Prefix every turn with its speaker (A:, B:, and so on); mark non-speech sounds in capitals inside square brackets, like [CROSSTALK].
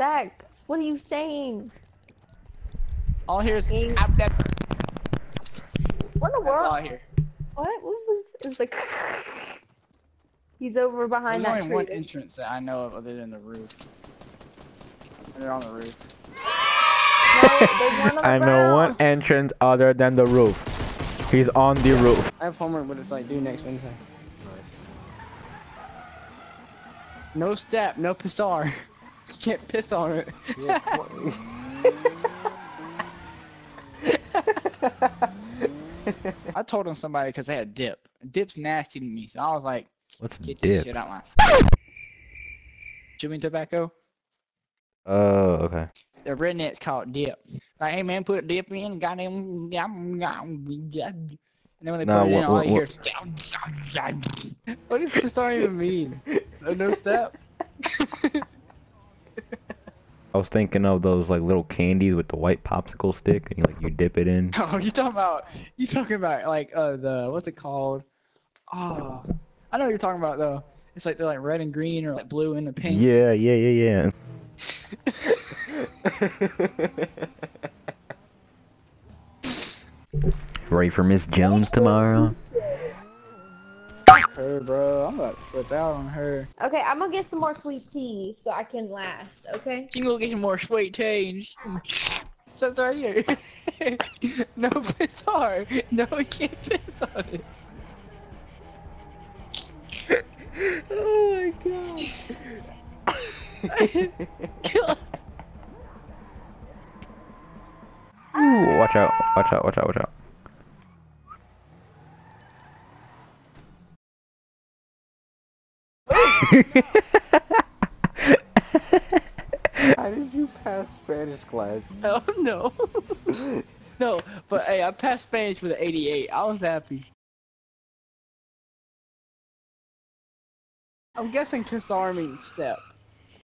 A: Zach, what are you saying?
B: All I hear is
A: Ing-
B: "Ap, that."
A: What in the
B: That's all I
A: world?
B: hear.
A: What? What was it was like [LAUGHS] He's over behind
B: There's
A: that
B: only one entrance that I know of other than the roof. And they're on the roof.
A: No, on the [LAUGHS]
C: I know one entrance other than the roof. He's on the roof.
B: I have homework, but it's like due next Wednesday. No step, no pisar. [LAUGHS] You [LAUGHS] can't piss on it. [LAUGHS] [LAUGHS] I told him somebody because they had dip. Dip's nasty to me, so I was like,
C: What's
B: get this shit out my. Chewing tobacco.
C: Oh, okay.
B: The rednecks call it dip. Like, hey man, put a dip in, goddamn, yum, yum, yum. and then when they
C: Nah,
B: put it in,
C: what-
B: all
C: what-
B: you hear is. What does pisar even mean? No, no step.
C: Was thinking of those like little candies with the white popsicle stick, and you, like you dip it in. [LAUGHS]
B: Oh, you talking about? You talking about like uh the what's it called? Oh, I know what you're talking about though. It's like they're like red and green or like blue and the pink.
C: Yeah, yeah, yeah, yeah. [LAUGHS] Ready for Miss Jones tomorrow?
B: Her, bro. I'm about to flip out on her.
A: Okay, I'm gonna get some more sweet tea so I can last, okay?
B: She can go get some more sweet change. That's right here. [LAUGHS] no piss hard. No, we can't piss on it.
C: oh my
B: god. [LAUGHS]
C: Ooh, watch out, watch out, watch out, watch out.
D: How did you pass Spanish class?
B: Hell [LAUGHS] oh, no. [LAUGHS] no, but hey, I passed Spanish with an 88. I was happy. I'm guessing Pisar Army step.